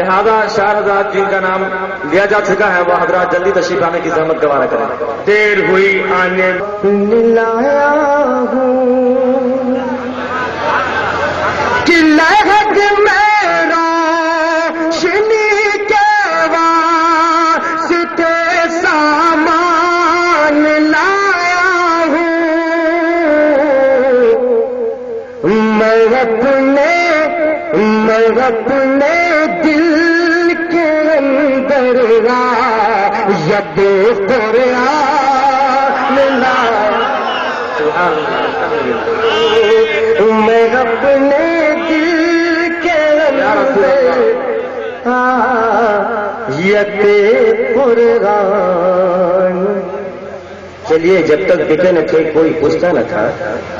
लिहाजा शाह हजरात जिनका नाम लिया जा चुका है। वह हजरात जल्दी तशीफ आने की जहमत गवारा करें। देर हुई आने। लाया हूँ। कि लहक मेरा चलिए, जब तक बिके न थे, कोई पूछता न था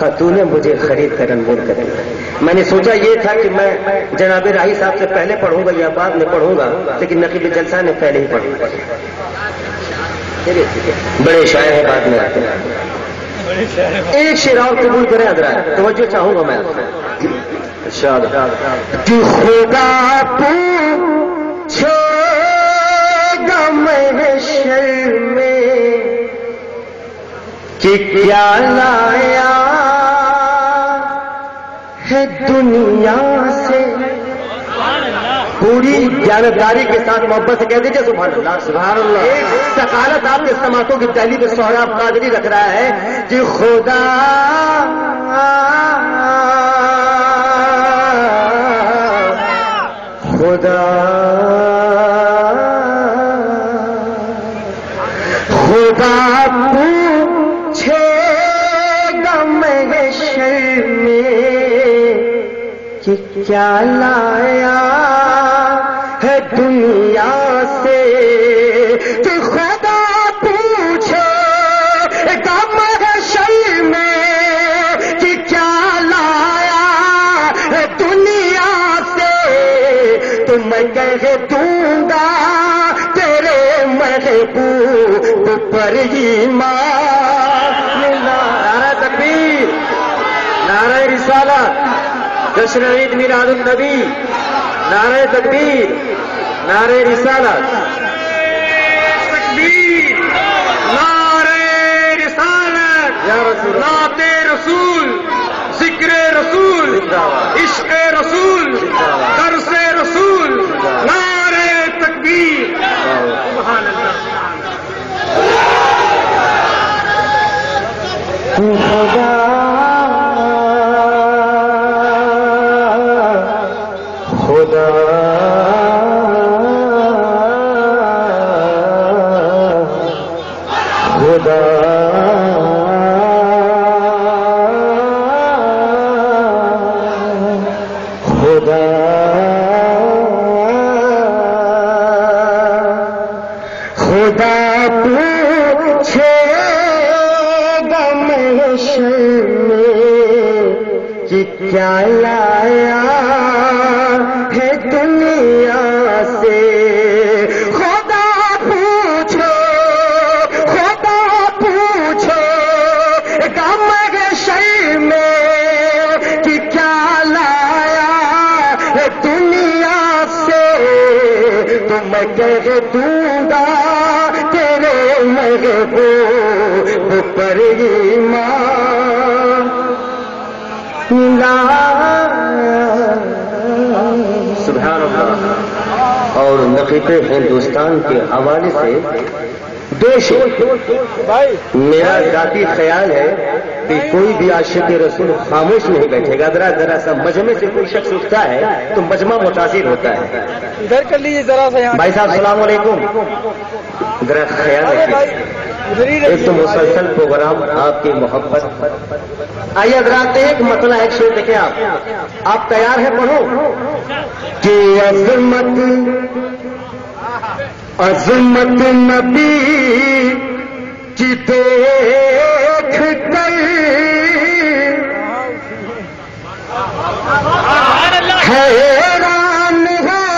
हाँ तूने मुझे खरीद कर अनमोल कर दिया। मैंने सोचा ये था कि मैं जनाब राही साहब से पहले पढ़ूँगा या बाद में पढ़ूँगा, लेकिन नकीब जलसा ने पहले ही पढ़ा चलिए ठीक है बड़े शायर हैं बाद में। आते हैं। एक शेर और कबूल करें हजरा तवज्जो चाहूँगा मैं। शाद कि खुदा महशर में। कि क्या लाया है दुनिया से? पूरी जानकारी के साथ मोहब्बत से कह दीजिए सुबह अल्लाह सुबह एक सकालत आपके समातों की दहली पे सोहराब कादरी रख रहा है कि खुदा खुदा खुदा में कि क्या लाया दूँगा तेरे महबूब पर ही नारा तकबीर, नारा रिसाला जश्न ईद मिलादुल नबी, नारे तकबीर, नारे रिसाला तकबीर नारे रिसालत या रसूल नाते रसूल ज़िक्र रसूल इश्क रसूल कर्ज रसूल नारे तकबीर सुभान अल्लाह खुदा में क्या लाया है दुनिया से। खुदा पूछो खुदा पूछो महशर में कि क्या लाया है दुनिया से। तो मैं कह दूँगा तेरे महबूब पर ईमान। सुबहान अल्लाह और नकीब हिंदुस्तान के हवाले से दो शेर मेरा जाती ख्याल है कि कोई भी आशिक रसूल खामोश नहीं बैठेगा। जरा जरा सा मजमे से कोई शख्स उठता है तो मजमा मुतासिर होता है। इधर कर लीजिए जरा सा भाई साहब सलाम जरा ख्याल रखिए। एक तो मुसलसल प्रोग्राम आपकी मोहब्बत आइए हजरात एक मतला एक शेर देखें आप। आप तैयार हैं? पढ़ो। कि अजमत अजमत नबी की देख हैरान हो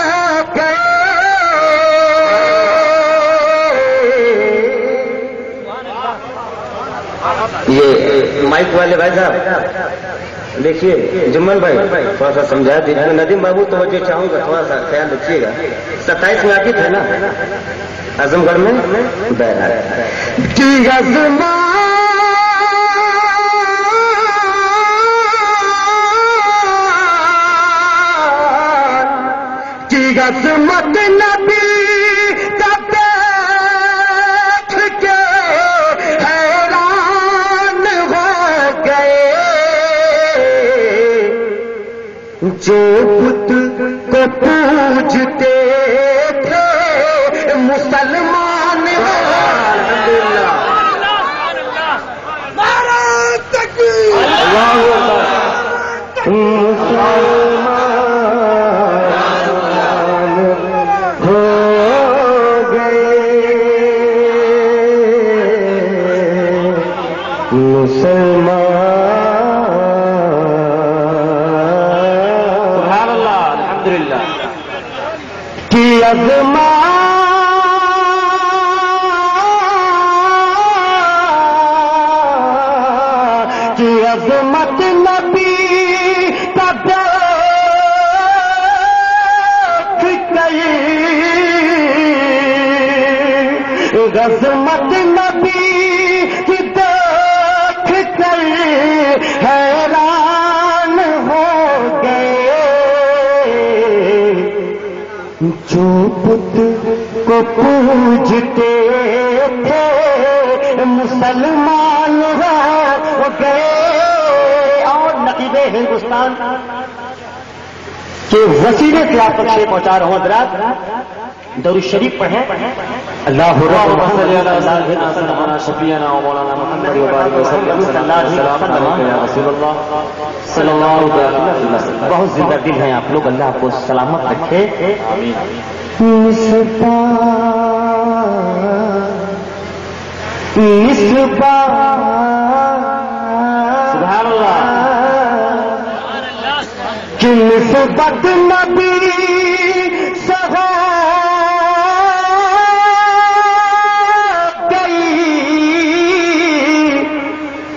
ये माइक वाले भाई साहब देखिए जुम्मन भाई थोड़ा सा समझा दीजिए। नदीम बाबू तो जो चाहूँगा थोड़ा सा ख्याल रखिएगा। सत्ताईस में आती थे ना? आजमगढ़ में? अजमा की अजमत नबी जो बुत को पूजते थे मुसलमान मुसलमान अल्हम्दुलिल्लाह की अजमा की अजमत नबी का देख गई गजमत जो बुद्ध को पूजते थे। मुसलमान हो गए। और नकीबे हिंदुस्तान के वसीले से आप तक पहुँचा रहा हूँ हजरात। दरुशरीफ पढ़े। अल्लाह और मौलाना मोहम्मद बहुत ज़िंदा दिल है आप लोग अल्लाह आपको सलामत रखे। निस्बा निस्बा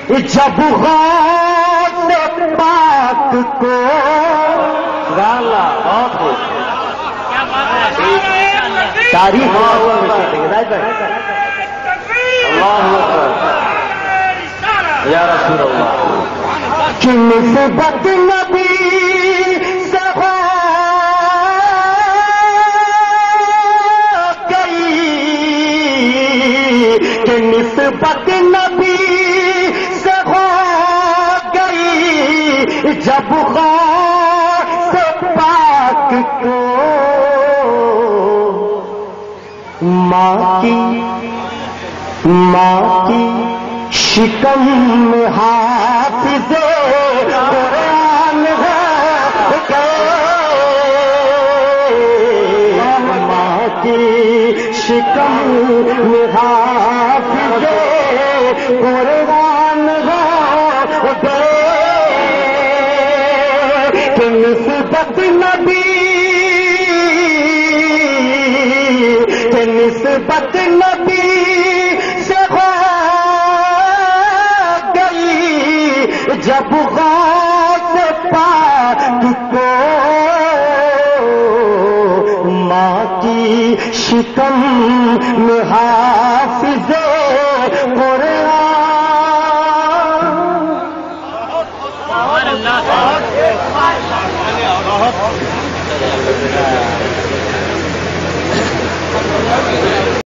जब गौस पाक को। अल्लाह बहुत तारीफ़ या रसूल अल्लाह कि निस्बत नबी नबी जब से पाक को माँ की माँ की शिकम में हाफिजे कुरान हो की शिकम में हाफिजे कुरान निस्बत नबी कि निस्बत नबी से हो गई। जब गौस पाक को माँ की शिकम में हाफिजे कुरान